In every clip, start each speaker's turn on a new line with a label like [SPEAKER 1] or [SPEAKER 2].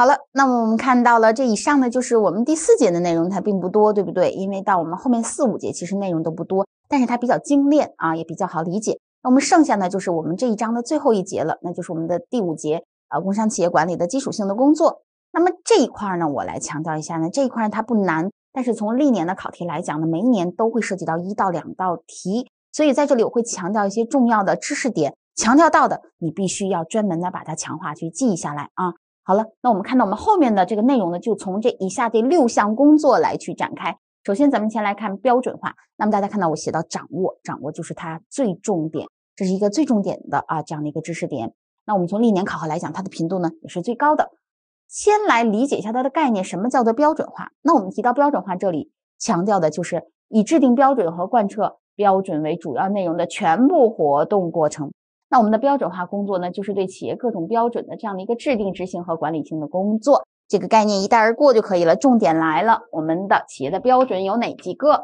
[SPEAKER 1] 好了，那么我们看到了这以上呢，就是我们第四节的内容，它并不多，对不对？因为到我们后面四五节其实内容都不多，但是它比较精炼啊，也比较好理解。那我们剩下呢，就是我们这一章的最后一节了，那就是我们的第五节啊，工商企业管理的基础性的工作。那么这一块呢，我来强调一下呢，这一块它不难，但是从历年的考题来讲呢，每一年都会涉及到一到两道题，所以在这里我会强调一些重要的知识点，强调到的你必须要专门的把它强化去记下来啊。好了，那我们看到我们后面的这个内容呢，就从这以下这六项工作来去展开。首先，咱们先来看标准化。那么大家看到我写到掌握，掌握就是它最重点，这是一个最重点的啊这样的一个知识点。那我们从历年考核来讲，它的频度呢也是最高的。先来理解一下它的概念，什么叫做标准化？那我们提到标准化，这里强调的就是以制定标准和贯彻标准为主要内容的全部活动过程。那我们的标准化工作呢，就是对企业各种标准的这样的一个制定、执行和管理性的工作。这个概念一带而过就可以了。重点来了，我们的企业的标准有哪几个？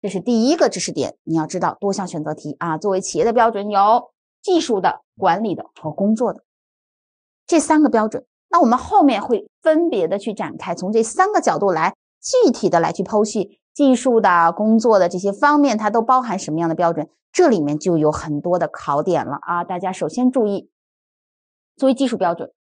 [SPEAKER 1] 这是第一个知识点，你要知道多项选择题啊。作为企业的标准有技术的、管理的和工作的这三个标准。那我们后面会分别的去展开，从这三个角度来具体的来去剖析技术的、工作的这些方面，它都包含什么样的标准？这里面就有很多的考点了啊！大家首先注意，作为技术标准，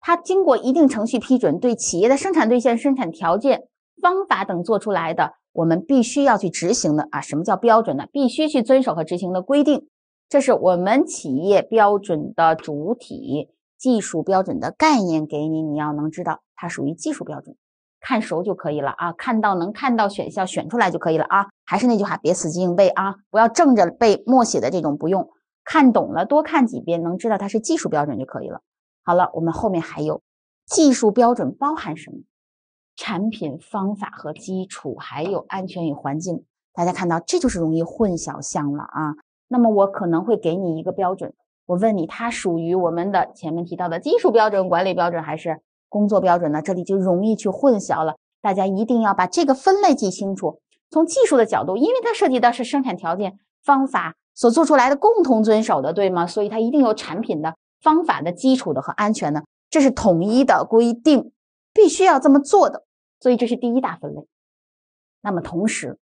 [SPEAKER 1] 它经过一定程序批准，对企业的生产对象、生产条件、方法等做出来的，我们必须要去执行的啊！什么叫标准呢？必须去遵守和执行的规定，这是我们企业标准的主体。技术标准的概念给你，你要能知道它属于技术标准。看熟就可以了啊，看到能看到选项选出来就可以了啊。还是那句话，别死记硬背啊，不要正着背默写的这种不用。看懂了多看几遍，能知道它是技术标准就可以了。好了，我们后面还有技术标准包含什么？产品、方法和基础，还有安全与环境。大家看到这就是容易混淆项了啊。那么我可能会给你一个标准，我问你，它属于我们的前面提到的技术标准、管理标准还是？工作标准呢？这里就容易去混淆了。大家一定要把这个分类记清楚。从技术的角度，因为它涉及到是生产条件、方法所做出来的共同遵守的，对吗？所以它一定有产品的方法的基础的和安全的，这是统一的规定，必须要这么做的。所以这是第一大分类。那么同时，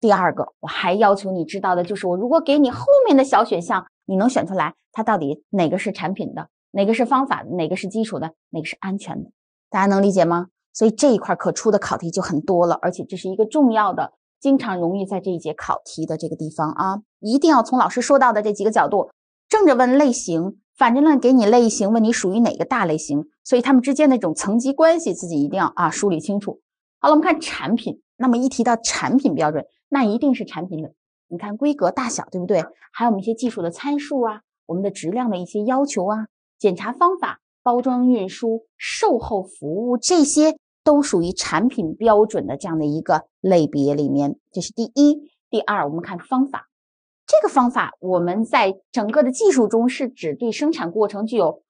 [SPEAKER 1] 第二个我还要求你知道的就是，我如果给你后面的小选项，你能选出来它到底哪个是产品的？哪个是方法的，哪个是基础的，哪个是安全的，大家能理解吗？所以这一块可出的考题就很多了，而且这是一个重要的，经常容易在这一节考题的这个地方啊，一定要从老师说到的这几个角度，正着问类型，反着呢给你类型，问你属于哪个大类型，所以他们之间的这种层级关系自己一定要啊梳理清楚。好了，我们看产品，那么一提到产品标准，那一定是产品的，你看规格大小对不对？还有我们一些技术的参数啊，我们的质量的一些要求啊。检查方法、包装、运输、售后服务，这些都属于产品标准的这样的一个类别里面。这是第一。第二，我们看方法，这个方法我们在整个的技术中是指对生产过程具有，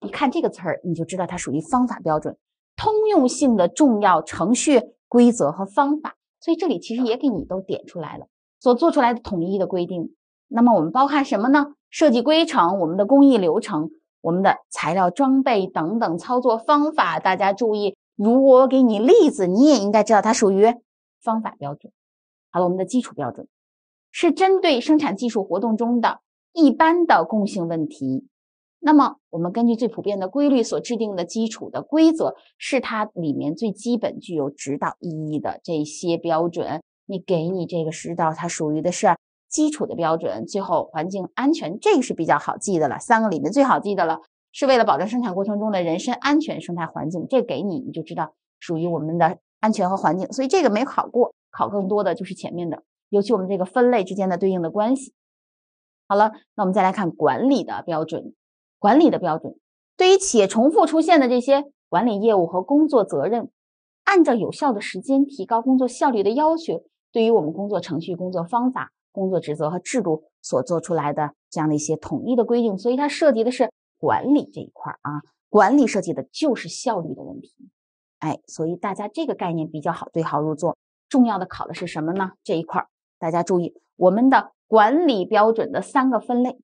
[SPEAKER 1] 你看这个词儿你就知道它属于方法标准，通用性的重要程序规则和方法。所以这里其实也给你都点出来了，所做出来的统一的规定。那么我们包含什么呢？设计规程、我们的工艺流程。我们的材料装备等等操作方法，大家注意。如果我给你例子，你也应该知道它属于方法标准。好了，我们的基础标准是针对生产技术活动中的一般的共性问题。那么，我们根据最普遍的规律所制定的基础的规则，是它里面最基本具有指导意义的这些标准。你给你这个食道，它属于的是。基础的标准，最后环境安全，这个是比较好记的了。三个里面最好记的了，是为了保证生产过程中的人身安全、生态环境，这给你你就知道属于我们的安全和环境。所以这个没考过，考更多的就是前面的，尤其我们这个分类之间的对应的关系。好了，那我们再来看管理的标准。管理的标准对于企业重复出现的这些管理业务和工作责任，按照有效的时间提高工作效率的要求，对于我们工作程序、工作方法。工作职责和制度所做出来的这样的一些统一的规定，所以它涉及的是管理这一块啊，管理涉及的就是效率的问题，哎，所以大家这个概念比较好对号入座。重要的考的是什么呢？这一块大家注意，我们的管理标准的三个分类，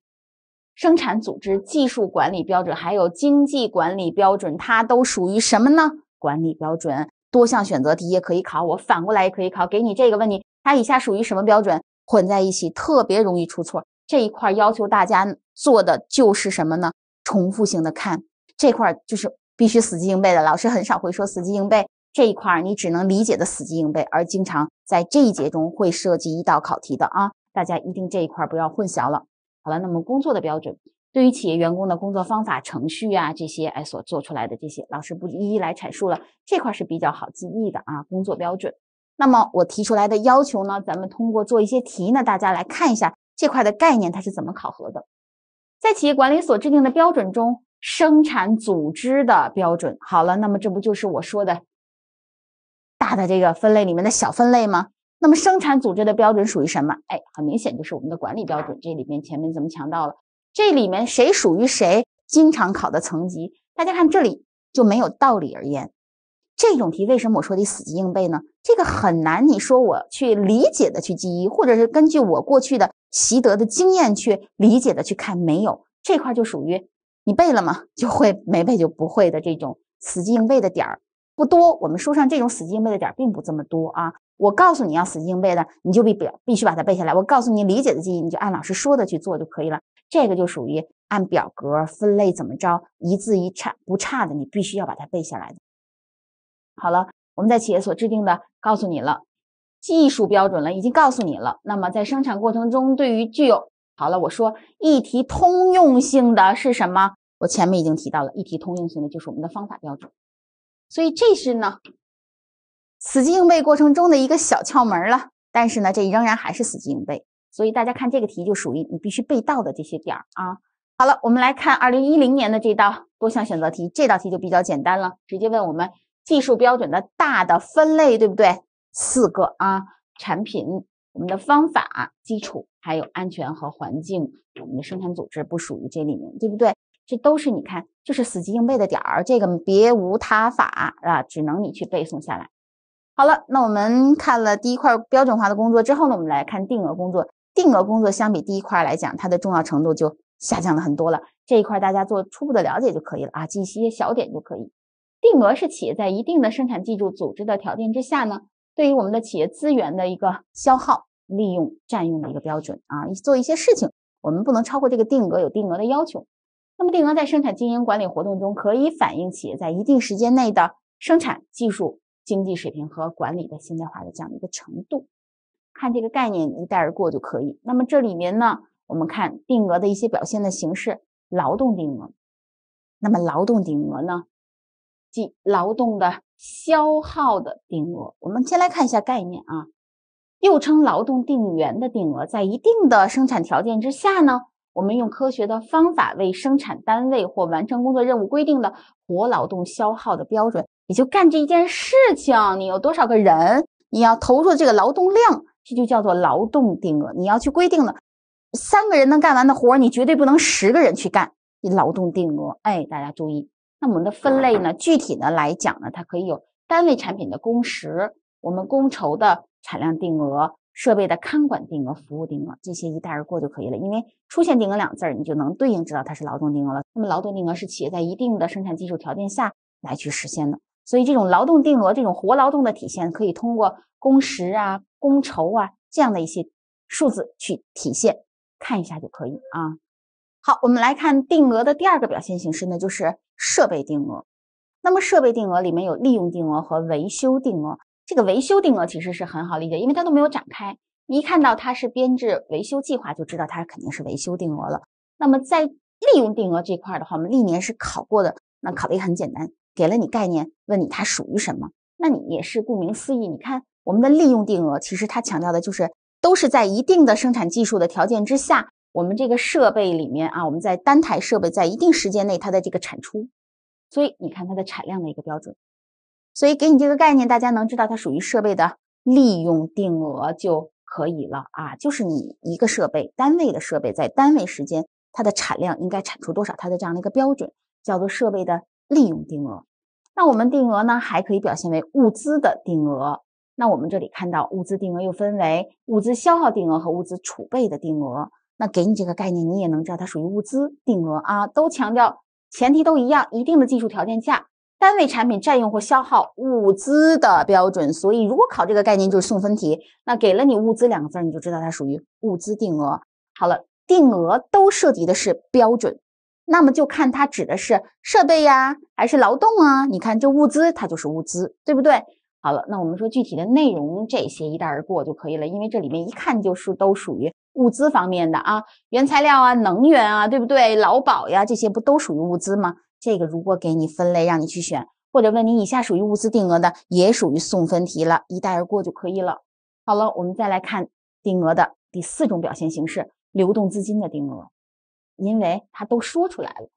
[SPEAKER 1] 生产组织技术管理标准，还有经济管理标准，它都属于什么呢？管理标准。多项选择题也可以考，我反过来也可以考。给你这个问你，它以下属于什么标准？混在一起特别容易出错。这一块要求大家做的就是什么呢？重复性的看这块就是必须死记硬背的。老师很少会说死记硬背这一块，你只能理解的死记硬背，而经常在这一节中会涉及一道考题的啊。大家一定这一块不要混淆了。好了，那么工作的标准。对于企业员工的工作方法、程序啊这些，哎，所做出来的这些，老师不一一来阐述了。这块是比较好记忆的啊，工作标准。那么我提出来的要求呢，咱们通过做一些题呢，大家来看一下这块的概念它是怎么考核的。在企业管理所制定的标准中，生产组织的标准好了，那么这不就是我说的大的这个分类里面的小分类吗？那么生产组织的标准属于什么？哎，很明显就是我们的管理标准。这里面前面怎么强调了？这里面谁属于谁？经常考的层级，大家看这里就没有道理而言。这种题为什么我说得死记硬背呢？这个很难，你说我去理解的去记忆，或者是根据我过去的习得的经验去理解的去看，没有这块就属于你背了吗？就会没背就不会的这种死记硬背的点儿不多。我们书上这种死记硬背的点儿并不这么多啊。我告诉你要死记硬背的，你就必表必须把它背下来。我告诉你理解的记忆，你就按老师说的去做就可以了。这个就属于按表格分类怎么着，一字一差不差的，你必须要把它背下来的。好了，我们在企业所制定的，告诉你了，技术标准了，已经告诉你了。那么在生产过程中，对于具有好了，我说一题通用性的是什么？我前面已经提到了，一题通用性的就是我们的方法标准。所以这是呢，死记硬背过程中的一个小窍门了。但是呢，这仍然还是死记硬背。所以大家看这个题就属于你必须背到的这些点儿啊。好了，我们来看二零一零年的这道多项选择题，这道题就比较简单了，直接问我们技术标准的大的分类，对不对？四个啊，产品、我们的方法、基础，还有安全和环境，我们的生产组织不属于这里面，对不对？这都是你看就是死记硬背的点儿，这个别无他法啊，只能你去背诵下来。好了，那我们看了第一块标准化的工作之后呢，我们来看定额工作。定额工作相比第一块来讲，它的重要程度就下降了很多了。这一块大家做初步的了解就可以了啊，记一些小点就可以。定额是企业在一定的生产技术组织的条件之下呢，对于我们的企业资源的一个消耗、利用、占用的一个标准啊。做一些事情，我们不能超过这个定额，有定额的要求。那么定额在生产经营管理活动中，可以反映企业在一定时间内的生产技术、经济水平和管理的现代化的这样的一个程度。看这个概念一带而过就可以。那么这里面呢，我们看定额的一些表现的形式，劳动定额。那么劳动定额呢，即劳动的消耗的定额。我们先来看一下概念啊，又称劳动定员的定额，在一定的生产条件之下呢，我们用科学的方法为生产单位或完成工作任务规定的活劳动消耗的标准，也就干这一件事情，你有多少个人，你要投入这个劳动量。这就叫做劳动定额，你要去规定了，三个人能干完的活，你绝对不能十个人去干。你劳动定额，哎，大家注意。那我们的分类呢？具体的来讲呢，它可以有单位产品的工时，我们工酬的产量定额，设备的看管定额，服务定额，这些一带而过就可以了。因为出现定额两字儿，你就能对应知道它是劳动定额了。那么劳动定额是企业在一定的生产技术条件下来去实现的，所以这种劳动定额，这种活劳动的体现，可以通过工时啊。工酬啊，这样的一些数字去体现，看一下就可以啊。好，我们来看定额的第二个表现形式呢，就是设备定额。那么设备定额里面有利用定额和维修定额。这个维修定额其实是很好理解，因为它都没有展开，你一看到它是编制维修计划，就知道它肯定是维修定额了。那么在利用定额这块的话，我们历年是考过的，那考的也很简单，给了你概念，问你它属于什么，那你也是顾名思义，你看。我们的利用定额，其实它强调的就是都是在一定的生产技术的条件之下，我们这个设备里面啊，我们在单台设备在一定时间内它的这个产出，所以你看它的产量的一个标准。所以给你这个概念，大家能知道它属于设备的利用定额就可以了啊，就是你一个设备单位的设备在单位时间它的产量应该产出多少，它的这样的一个标准叫做设备的利用定额。那我们定额呢，还可以表现为物资的定额。那我们这里看到物资定额又分为物资消耗定额和物资储备的定额。那给你这个概念，你也能知道它属于物资定额啊，都强调前提都一样，一定的技术条件下，单位产品占用或消耗物资的标准。所以如果考这个概念就是送分题，那给了你物资两个字，你就知道它属于物资定额。好了，定额都涉及的是标准，那么就看它指的是设备呀，还是劳动啊？你看这物资，它就是物资，对不对？好了，那我们说具体的内容，这些一带而过就可以了，因为这里面一看就是都属于物资方面的啊，原材料啊，能源啊，对不对？劳保呀，这些不都属于物资吗？这个如果给你分类让你去选，或者问你以下属于物资定额的，也属于送分题了，一带而过就可以了。好了，我们再来看定额的第四种表现形式——流动资金的定额，因为它都说出来了，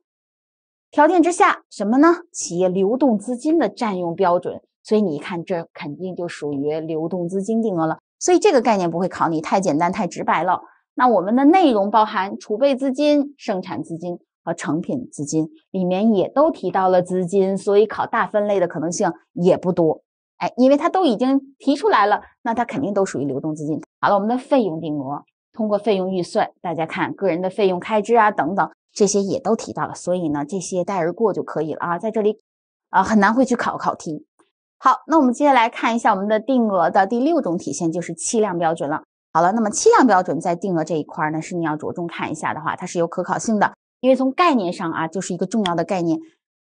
[SPEAKER 1] 条件之下什么呢？企业流动资金的占用标准。所以你一看，这肯定就属于流动资金定额了。所以这个概念不会考你，太简单太直白了。那我们的内容包含储备资金、生产资金和成品资金，里面也都提到了资金，所以考大分类的可能性也不多。哎，因为它都已经提出来了，那它肯定都属于流动资金。好了，我们的费用定额，通过费用预算，大家看个人的费用开支啊等等，这些也都提到了。所以呢，这些带而过就可以了啊，在这里啊很难会去考考题。好，那我们接下来看一下我们的定额的第六种体现，就是期量标准了。好了，那么期量标准在定额这一块呢，是你要着重看一下的话，它是有可考性的，因为从概念上啊，就是一个重要的概念。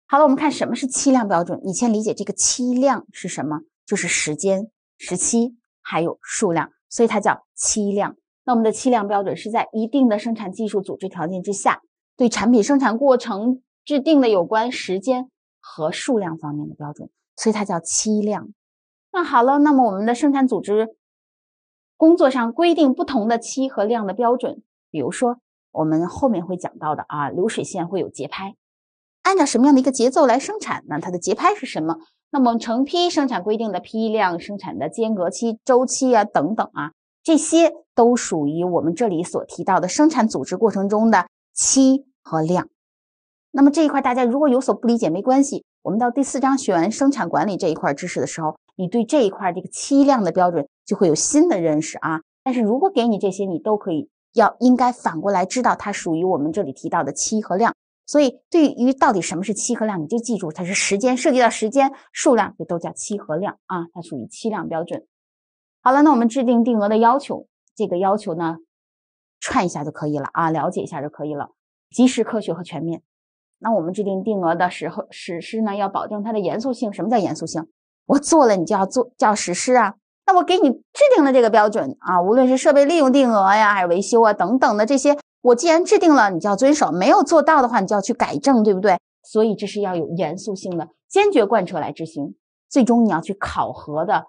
[SPEAKER 1] 好了，我们看什么是期量标准，你先理解这个期量是什么，就是时间、时期还有数量，所以它叫期量。那我们的期量标准是在一定的生产技术组织条件之下，对产品生产过程制定的有关时间和数量方面的标准。所以它叫期量。那好了，那么我们的生产组织工作上规定不同的期和量的标准，比如说我们后面会讲到的啊，流水线会有节拍，按照什么样的一个节奏来生产呢？它的节拍是什么？那么成批生产规定的批量生产的间隔期、周期啊等等啊，这些都属于我们这里所提到的生产组织过程中的期和量。那么这一块大家如果有所不理解，没关系。我们到第四章学完生产管理这一块知识的时候，你对这一块这个期量的标准就会有新的认识啊。但是如果给你这些，你都可以要应该反过来知道它属于我们这里提到的期和量。所以对于到底什么是期和量，你就记住它是时间涉及到时间数量，就都叫期和量啊，它属于期量标准。好了，那我们制定定额的要求，这个要求呢串一下就可以了啊，了解一下就可以了，及时、科学和全面。那我们制定定额的时候实施呢，要保证它的严肃性。什么叫严肃性？我做了，你就要做，就要实施啊。那我给你制定了这个标准啊，无论是设备利用定额呀，还是维修啊等等的这些，我既然制定了，你就要遵守。没有做到的话，你就要去改正，对不对？所以这是要有严肃性的，坚决贯彻来执行。最终你要去考核的，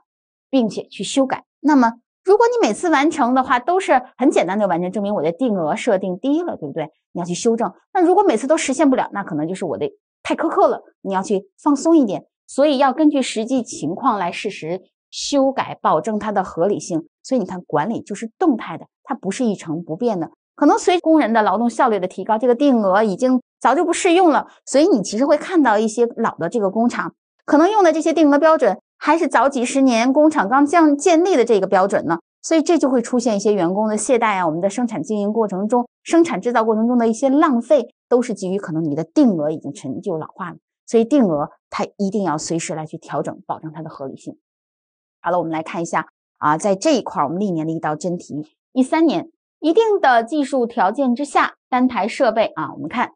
[SPEAKER 1] 并且去修改。那么。如果你每次完成的话都是很简单的完成，证明我的定额设定低了，对不对？你要去修正。那如果每次都实现不了，那可能就是我的太苛刻了，你要去放松一点。所以要根据实际情况来适时修改，保证它的合理性。所以你看，管理就是动态的，它不是一成不变的。可能随工人的劳动效率的提高，这个定额已经早就不适用了。所以你其实会看到一些老的这个工厂，可能用的这些定额标准。还是早几十年工厂刚建建立的这个标准呢，所以这就会出现一些员工的懈怠啊，我们的生产经营过程中、生产制造过程中的一些浪费，都是基于可能你的定额已经陈旧老化了，所以定额它一定要随时来去调整，保证它的合理性。好了，我们来看一下啊，在这一块我们历年的一道真题，一三年一定的技术条件之下，单台设备啊，我们看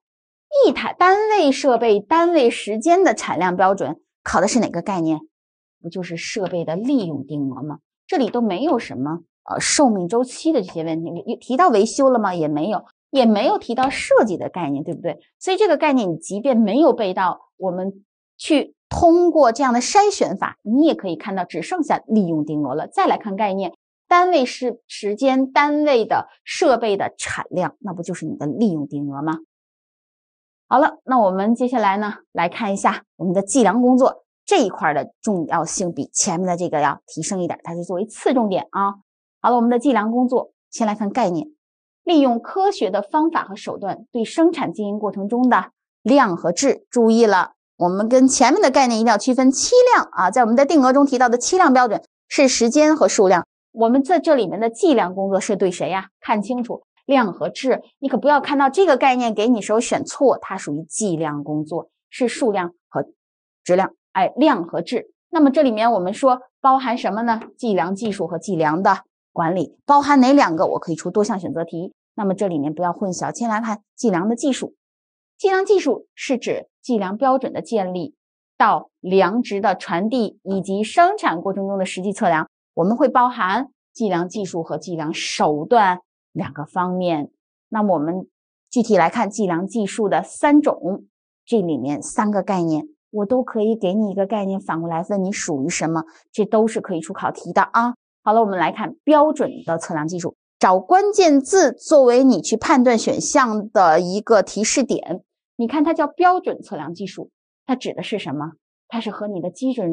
[SPEAKER 1] 一台单位设备单位时间的产量标准，考的是哪个概念？不就是设备的利用定额吗？这里都没有什么呃寿命周期的这些问题，有提到维修了吗？也没有，也没有提到设计的概念，对不对？所以这个概念你即便没有背到，我们去通过这样的筛选法，你也可以看到只剩下利用定额了。再来看概念，单位是时间单位的设备的产量，那不就是你的利用定额吗？好了，那我们接下来呢来看一下我们的计量工作。这一块的重要性比前面的这个要提升一点，它是作为次重点啊。好了，我们的计量工作，先来看概念，利用科学的方法和手段对生产经营过程中的量和质，注意了，我们跟前面的概念一定要区分期量啊，在我们的定额中提到的期量标准是时间和数量，我们在这里面的计量工作是对谁呀？看清楚，量和质，你可不要看到这个概念给你时候选错，它属于计量工作，是数量和质量，哎，量和质。那么这里面我们说包含什么呢？计量技术和计量的管理包含哪两个？我可以出多项选择题。那么这里面不要混淆，先来看计量的技术。计量技术是指计量标准的建立到量值的传递以及生产过程中的实际测量，我们会包含计量技术和计量手段两个方面。那么我们具体来看计量技术的三种，这里面三个概念。我都可以给你一个概念，反过来问你属于什么，这都是可以出考题的啊。好了，我们来看标准的测量技术，找关键字作为你去判断选项的一个提示点。你看它叫标准测量技术，它指的是什么？它是和你的基准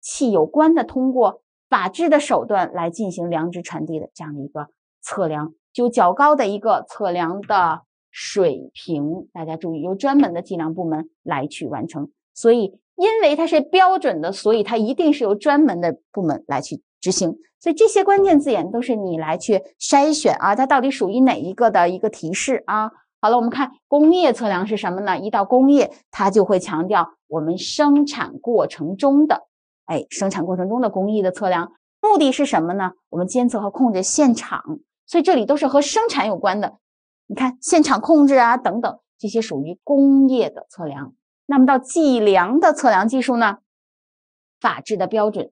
[SPEAKER 1] 器有关的，通过法制的手段来进行量值传递的这样的一个测量，就较高的一个测量的水平。大家注意，由专门的计量部门来去完成。所以，因为它是标准的，所以它一定是由专门的部门来去执行。所以这些关键字眼都是你来去筛选啊，它到底属于哪一个的一个提示啊？好了，我们看工业测量是什么呢？一到工业，它就会强调我们生产过程中的，哎，生产过程中的工艺的测量，目的是什么呢？我们监测和控制现场，所以这里都是和生产有关的。你看现场控制啊等等，这些属于工业的测量。那么到计量的测量技术呢？法制的标准，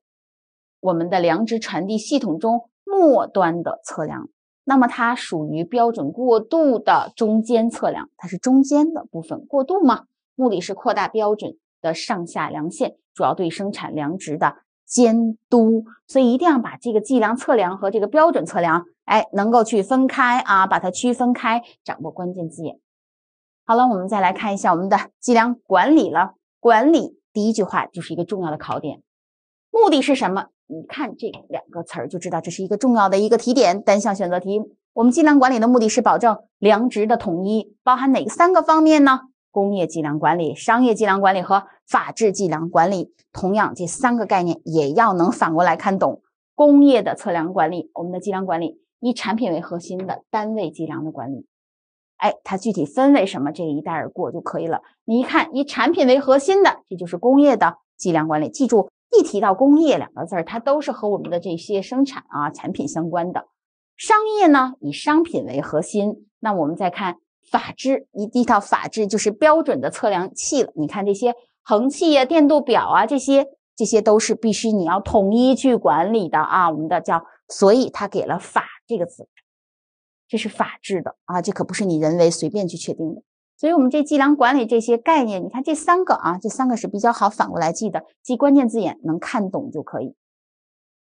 [SPEAKER 1] 我们的量值传递系统中末端的测量，那么它属于标准过渡的中间测量，它是中间的部分过渡嘛？目的是扩大标准的上下量线，主要对生产量值的监督，所以一定要把这个计量测量和这个标准测量，哎，能够去分开啊，把它区分开，掌握关键字眼。好了，我们再来看一下我们的计量管理了。管理第一句话就是一个重要的考点，目的是什么？你看这两个词儿就知道这是一个重要的一个提点。单项选择题，我们计量管理的目的是保证量值的统一，包含哪三个方面呢？工业计量管理、商业计量管理和法制计量管理。同样，这三个概念也要能反过来看懂。工业的测量管理，我们的计量管理以产品为核心的单位计量的管理。哎，它具体分为什么？这一带而过就可以了。你一看，以产品为核心的，这就是工业的计量管理。记住，一提到工业两个字儿，它都是和我们的这些生产啊产品相关的。商业呢，以商品为核心。那我们再看法制，一提到法制，就是标准的测量器了。你看这些衡器呀、电度表啊，这些这些都是必须你要统一去管理的啊。我们的叫，所以它给了“法”这个字。这是法治的啊，这可不是你人为随便去确定的。所以，我们这计量管理这些概念，你看这三个啊，这三个是比较好反过来记的，记关键字眼能看懂就可以。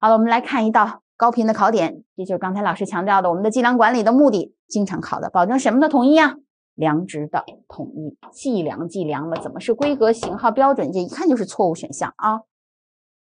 [SPEAKER 1] 好了，我们来看一道高频的考点，这就是刚才老师强调的，我们的计量管理的目的，经常考的，保证什么的统一啊？量值的统一。计量计量了怎么是规格、型号、标准？这一看就是错误选项啊。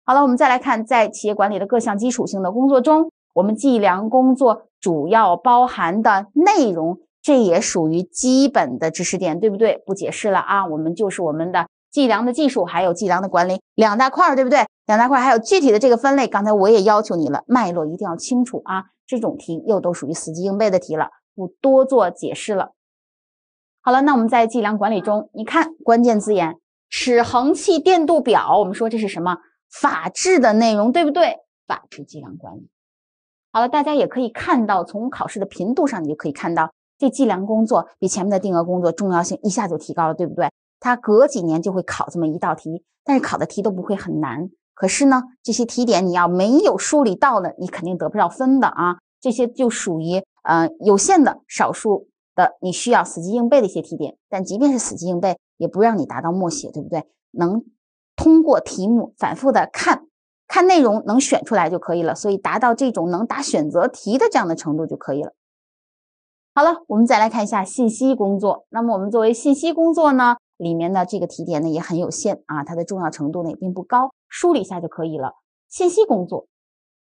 [SPEAKER 1] 好了，我们再来看，在企业管理的各项基础性的工作中，我们计量工作。主要包含的内容，这也属于基本的知识点，对不对？不解释了啊，我们就是我们的计量的技术，还有计量的管理两大块儿，对不对？两大块还有具体的这个分类，刚才我也要求你了，脉络一定要清楚啊。这种题又都属于死记硬背的题了，不多做解释了。好了，那我们在计量管理中，你看关键字眼：尺衡器、电度表。我们说这是什么？法制的内容，对不对？法制计量管理。好了，大家也可以看到，从考试的频度上，你就可以看到这计量工作比前面的定额工作重要性一下就提高了，对不对？它隔几年就会考这么一道题，但是考的题都不会很难。可是呢，这些题点你要没有梳理到的，你肯定得不到分的啊。这些就属于呃有限的少数的，你需要死记硬背的一些题点。但即便是死记硬背，也不让你达到默写，对不对？能通过题目反复的看。看内容能选出来就可以了，所以达到这种能答选择题的这样的程度就可以了。好了，我们再来看一下信息工作。那么我们作为信息工作呢，里面的这个题点呢也很有限啊，它的重要程度呢也并不高，梳理一下就可以了。信息工作，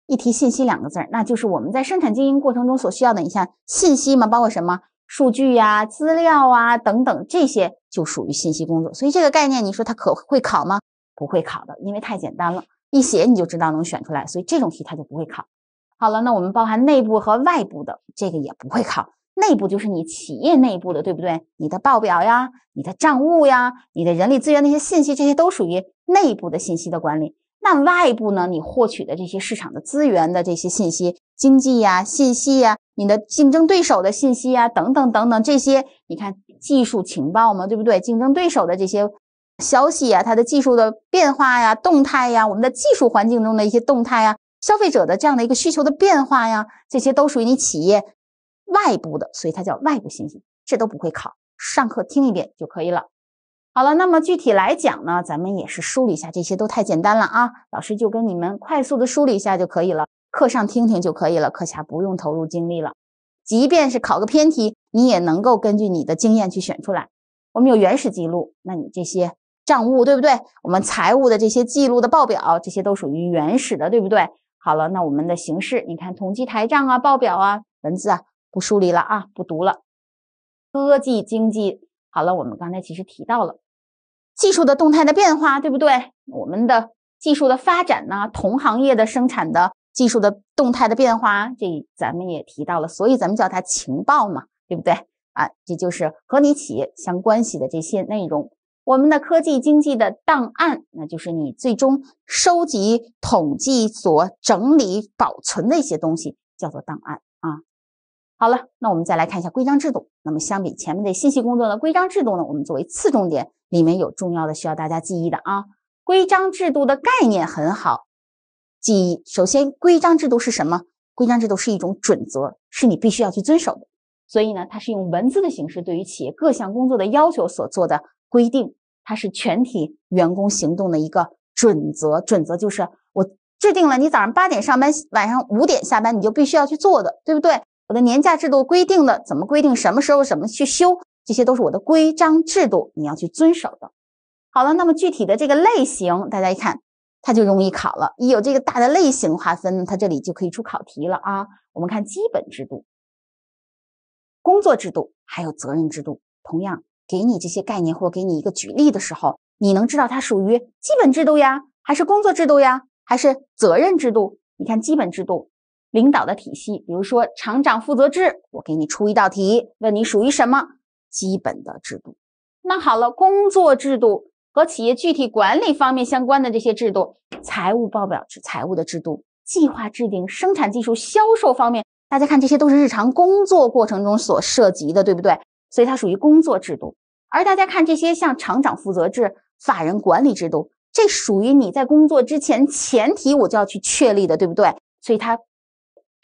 [SPEAKER 1] 一提信息两个字儿，那就是我们在生产经营过程中所需要的。你像信息嘛，包括什么数据呀、资料啊等等，这些就属于信息工作。所以这个概念，你说它可会考吗？不会考的，因为太简单了。一写你就知道能选出来，所以这种题它就不会考。好了，那我们包含内部和外部的这个也不会考。内部就是你企业内部的，对不对？你的报表呀，你的账务呀，你的人力资源那些信息，这些都属于内部的信息的管理。那外部呢？你获取的这些市场的资源的这些信息、经济呀、信息呀、你的竞争对手的信息呀，等等等等，这些你看技术情报嘛，对不对？竞争对手的这些消息呀，它的技术的变化呀、动态呀，我们的技术环境中的一些动态呀，消费者的这样的一个需求的变化呀，这些都属于你企业外部的，所以它叫外部信息，这都不会考，上课听一遍就可以了。好了，那么具体来讲呢，咱们也是梳理一下，这些都太简单了啊，老师就跟你们快速的梳理一下就可以了，课上听听就可以了，课下不用投入精力了。即便是考个偏题，你也能够根据你的经验去选出来。我们有原始记录，那你这些账务对不对？我们财务的这些记录的报表，这些都属于原始的，对不对？好了，那我们的形式，你看统计台账啊、报表啊、文字啊，不梳理了啊，不读了。科技经济，好了，我们刚才其实提到了。技术的动态的变化，对不对？我们的技术的发展呢，同行业的生产的技术的动态的变化，这咱们也提到了，所以咱们叫它情报嘛，对不对？啊，这就是和你企业相关系的这些内容。我们的科技经济的档案，那就是你最终收集、统计、所整理、保存的一些东西，叫做档案。好了，那我们再来看一下规章制度。那么相比前面的信息工作的规章制度呢，我们作为次重点。里面有重要的需要大家记忆的啊，规章制度的概念很好记忆。首先，规章制度是什么？规章制度是一种准则，是你必须要去遵守的。所以呢，它是用文字的形式对于企业各项工作的要求所做的规定，它是全体员工行动的一个准则。准则就是我制定了，你早上八点上班，晚上五点下班，你就必须要去做的，对不对？我的年假制度规定的怎么规定，什么时候怎么去休。这些都是我的规章制度，你要去遵守的。好了，那么具体的这个类型，大家一看，它就容易考了。一有这个大的类型划分，它这里就可以出考题了啊。我们看基本制度、工作制度还有责任制度，同样给你这些概念或给你一个举例的时候，你能知道它属于基本制度呀，还是工作制度呀，还是责任制度？你看基本制度，领导的体系，比如说厂长负责制，我给你出一道题，问你属于什么？基本的制度，那好了，工作制度和企业具体管理方面相关的这些制度，财务报表制、财务的制度、计划制定、生产技术、销售方面，大家看这些都是日常工作过程中所涉及的，对不对？所以它属于工作制度。而大家看这些像厂长负责制、法人管理制度，这属于你在工作之前前提我就要去确立的，对不对？所以它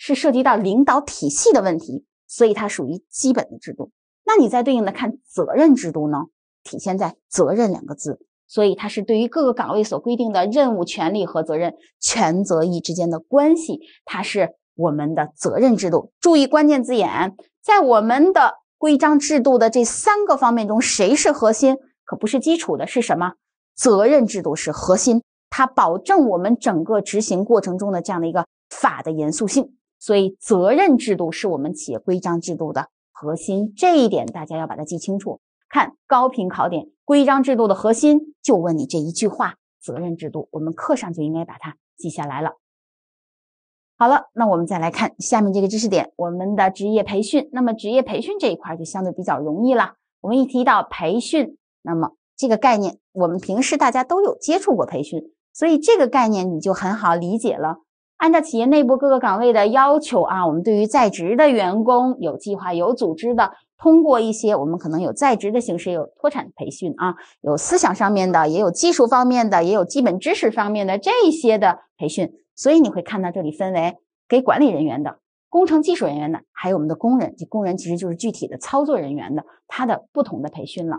[SPEAKER 1] 是涉及到领导体系的问题，所以它属于基本的制度。那你再对应的看责任制度呢？体现在责任两个字，所以它是对于各个岗位所规定的任务、权利和责任、权责义之间的关系，它是我们的责任制度。注意关键字眼，在我们的规章制度的这三个方面中，谁是核心？可不是基础的，是什么？责任制度是核心，它保证我们整个执行过程中的这样的一个法的严肃性。所以，责任制度是我们企业规章制度的。核心这一点大家要把它记清楚。看高频考点，规章制度的核心就问你这一句话：责任制度，我们课上就应该把它记下来了。好了，那我们再来看下面这个知识点，我们的职业培训。那么职业培训这一块就相对比较容易了。我们一提到培训，那么这个概念我们平时大家都有接触过培训，所以这个概念你就很好理解了。按照企业内部各个岗位的要求啊，我们对于在职的员工有计划、有组织的，通过一些我们可能有在职的形式，有脱产培训啊，有思想上面的，也有技术方面的，也有基本知识方面的这些的培训。所以你会看到这里分为给管理人员的、工程技术人员的，还有我们的工人。这工人其实就是具体的操作人员的，他的不同的培训了。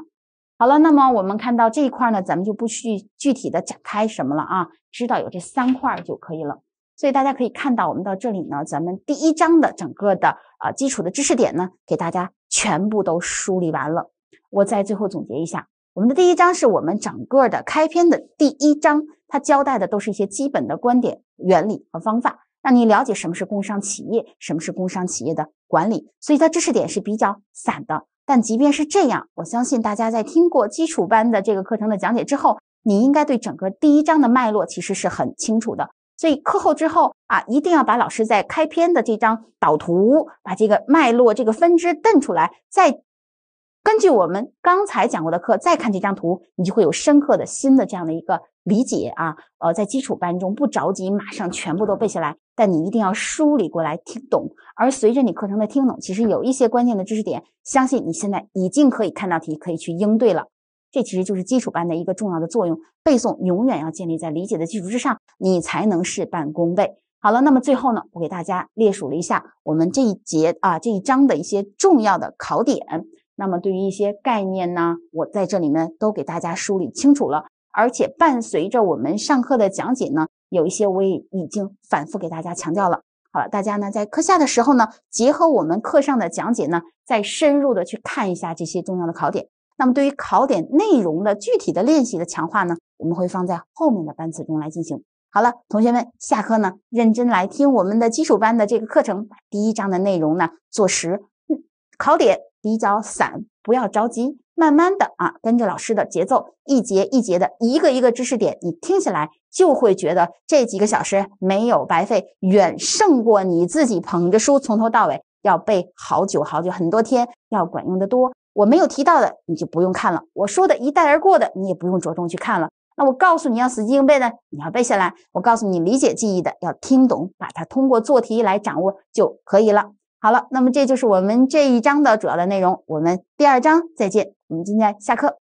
[SPEAKER 1] 好了，那么我们看到这一块呢，咱们就不去具体的展开什么了啊，知道有这三块就可以了。所以大家可以看到，我们到这里呢，咱们第一章的整个的啊基础的知识点呢，给大家全部都梳理完了。我在最后总结一下，我们的第一章是我们整个的开篇的第一章，它交代的都是一些基本的观点、原理和方法，让你了解什么是工商企业，什么是工商企业的管理。所以它知识点是比较散的，但即便是这样，我相信大家在听过基础班的这个课程的讲解之后，你应该对整个第一章的脉络其实是很清楚的。所以课后之后啊，一定要把老师在开篇的这张导图，把这个脉络、这个分支瞪出来，再根据我们刚才讲过的课，再看这张图，你就会有深刻的新的这样的一个理解啊。呃，在基础班中不着急，马上全部都背下来，但你一定要梳理过来听懂。而随着你课程的听懂，其实有一些关键的知识点，相信你现在已经可以看到题，可以去应对了。这其实就是基础班的一个重要的作用，背诵永远要建立在理解的基础之上，你才能事半功倍。好了，那么最后呢，我给大家列数了一下我们这一节啊这一章的一些重要的考点。那么对于一些概念呢，我在这里面都给大家梳理清楚了，而且伴随着我们上课的讲解呢，有一些我也已经反复给大家强调了。好了，大家呢在课下的时候呢，结合我们课上的讲解呢，再深入的去看一下这些重要的考点。那么，对于考点内容的具体的练习的强化呢，我们会放在后面的班次中来进行。好了，同学们，下课呢，认真来听我们的基础班的这个课程，把第一章的内容呢做实。考点比较散，不要着急，慢慢的啊，跟着老师的节奏，一节一节的，一个一个知识点，你听起来就会觉得这几个小时没有白费，远胜过你自己捧着书从头到尾要背好久好久很多天要管用的多。我没有提到的，你就不用看了；我说的一带而过的，你也不用着重去看了。那我告诉你要死记硬背的，你要背下来；我告诉你理解记忆的，要听懂，把它通过做题来掌握就可以了。好了，那么这就是我们这一章的主要的内容。我们第二章再见。我们今天下课。